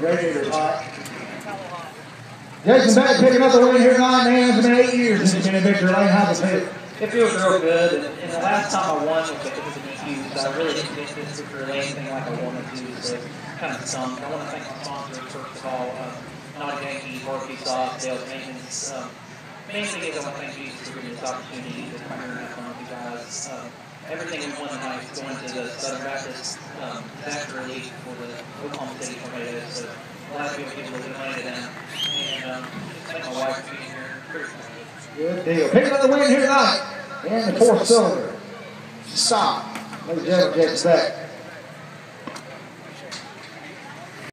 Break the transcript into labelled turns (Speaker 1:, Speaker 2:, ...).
Speaker 1: Radiator's hot. Jason Beck picking up the win here man. It's been eight years in Victory Lane. How's it feel?
Speaker 2: It feels real good. And, the last time I won it was an EQ, so I really didn't get this Victory Lane thing like I wanted to. So kind of sunk. I want to thank my sponsors first of all, um, Naughty Yankee, Barbecue Sauce, Dale's Maintenance. Um, main thing is I want to thank Jesus for giving this opportunity to come here and have fun with you guys. Um, everything we won tonight is going to the Southern Baptist um, disaster relief for the Tornadoes. So glad to be able to give a little bit of money to them. And um, my wife for being here.
Speaker 1: Good deal. Picking up the win here tonight. And the fourth cylinder. Stop. Ladies and gentlemen, Beck.